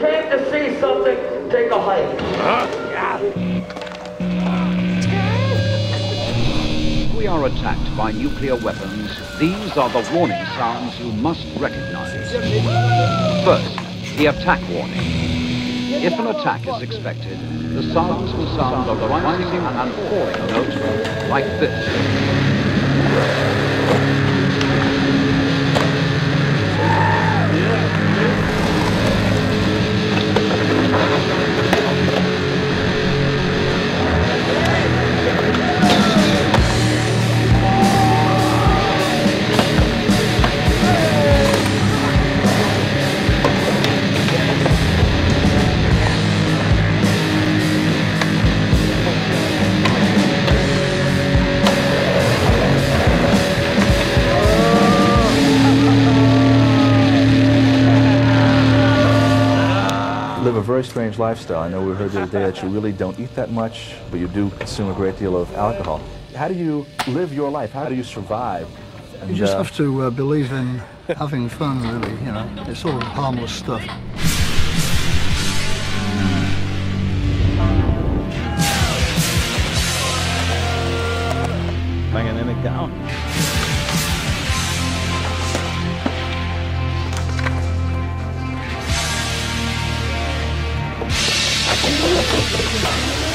came to see something, take a hike. we are attacked by nuclear weapons, these are the warning sounds you must recognize. First, the attack warning. If an attack is expected, the sounds will sound a rising and falling note like this. Very strange lifestyle. I know we heard the other day that you really don't eat that much, but you do consume a great deal of alcohol. How do you live your life? How do you survive? And, You just uh, have to uh, believe in having fun, really. You know, it's all harmless stuff. Banging in it down. Let's.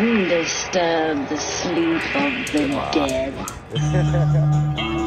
Living disturb the sleep of the dead?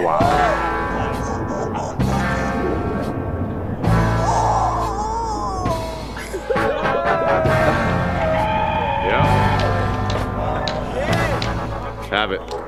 Yeah. Have it.